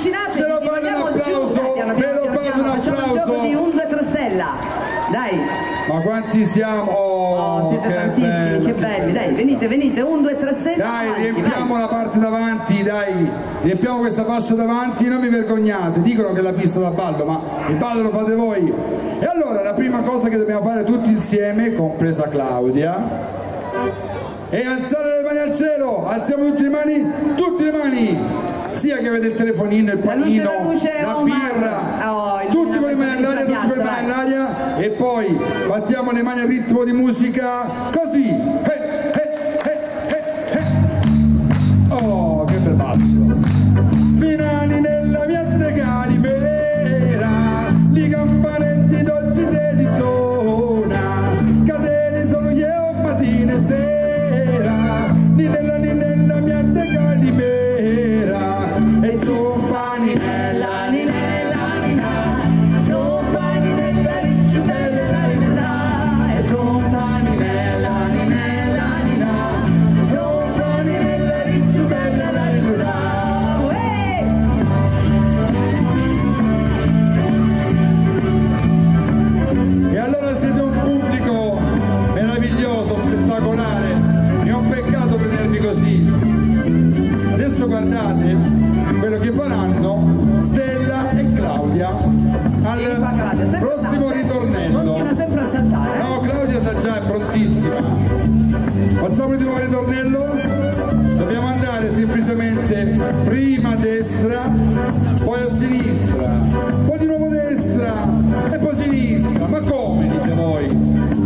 avvicinatevi, Ce lo fate un applauso? Piano, Ve lo fate un applauso? di 1, 2, 3 stella. Dai, Ma quanti siamo? Oh, oh, siete che tantissimi, bello, che belli. Dai, venite, venite, 1, 2, 3 stella. Dai, avanti, riempiamo vai. la parte davanti, dai, riempiamo questa fascia davanti, non vi vergognate, dicono che è la pista da ballo, ma il ballo lo fate voi. E allora la prima cosa che dobbiamo fare tutti insieme, compresa Claudia, è alzare le mani al cielo, alziamo tutte le mani, tutte le mani, sia che avete il telefonino, il panino, la luce, la birra, Oh, tutti con le mani all'aria, tutti con le mani all'aria e poi battiamo le mani al ritmo di musica, così. Spettacolare. È un peccato vedervi così. Adesso guardate quello che faranno Stella e Claudia al prossimo ritornello. No, Claudia sta già è prontissima. Facciamo il nuovo ritornello. Dobbiamo andare semplicemente prima destra, poi a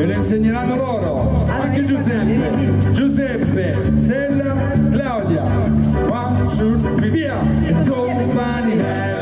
Ve lo insegneranno loro. Anche Giuseppe. Giuseppe, Stella, Claudia. One, two, three, via. Domani nella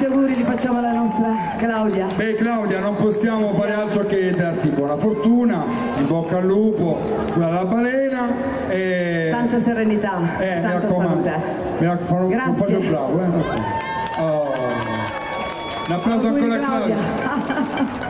tanti auguri li facciamo alla nostra Claudia. Beh Claudia, non possiamo fare altro che darti buona fortuna, in bocca al lupo, la balena e... Tanta serenità, eh, tanta salute. Mi raccomando, Grazie. faccio bravo. Eh? Oh. Un applauso ancora a Claudia. Claudia.